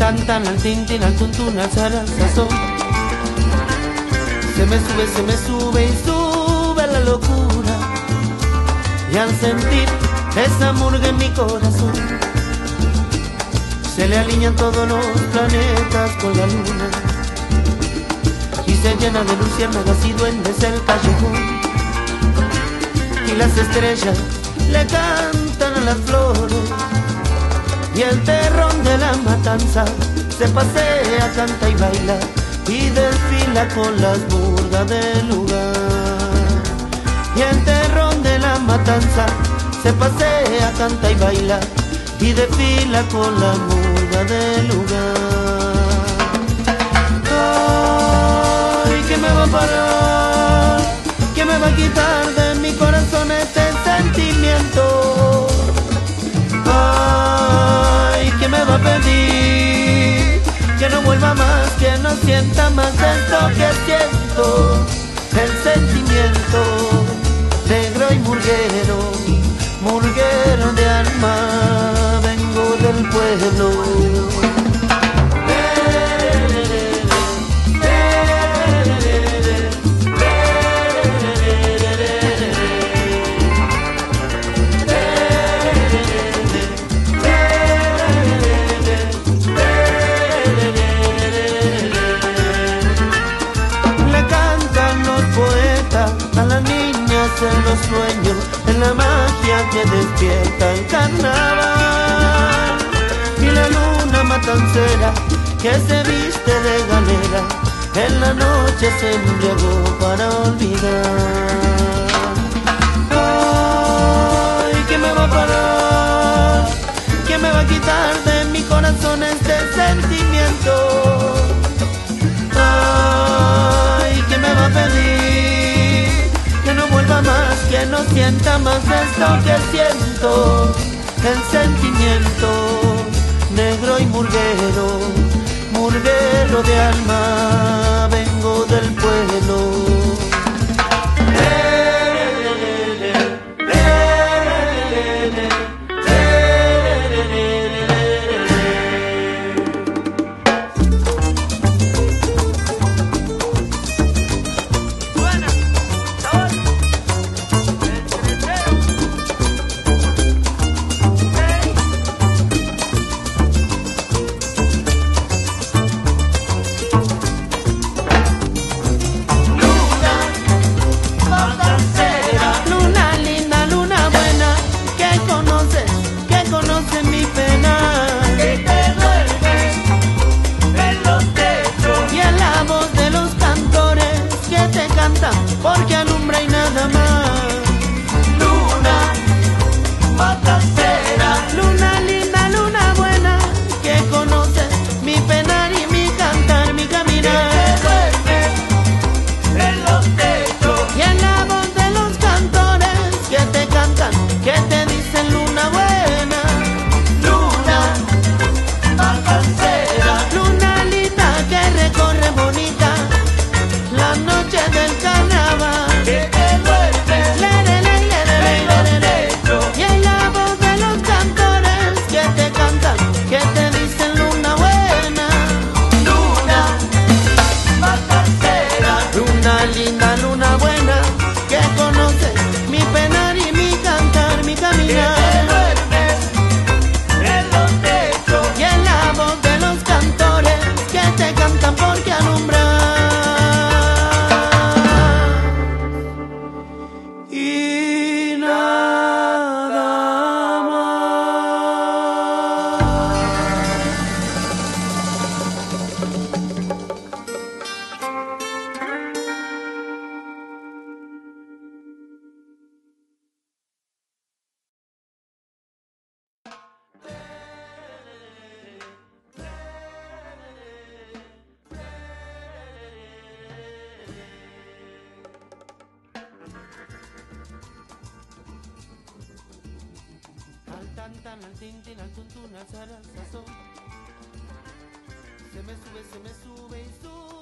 tan al tintin, al tuntún, al zar, al sazón. Se me sube, se me sube y sube la locura. Y al sentir esa murga en mi corazón, se le alinean todos los planetas con la luna. Y se llena de luciérnagas y duendes el callejón. Y las estrellas le cantan a las flores y el terrón de la matanza se pasea, canta y baila y desfila con las burdas del lugar. Y el terrón de la matanza se pasea, canta y baila y desfila con la burda del lugar. Ay, ¿qué me va a parar? ¿Qué me va a quitar Que no vuelva más, que no sienta más esto que siento. El sentimiento negro y murguero, murguero de alma, vengo del pueblo. La magia que despierta el carnaval. Y la luna matancera que se viste de galera, en la noche se embriagó para olvidar. Ay, ¿qué me va a parar? ¿Qué me va a quitar de mi corazón este sentimiento? Sienta más esto que siento. El sentimiento negro y murguero, murguero de alma, porque alumbran. cantan al tintin, al tuntun, al zara, al. Se me sube, se me sube y sube.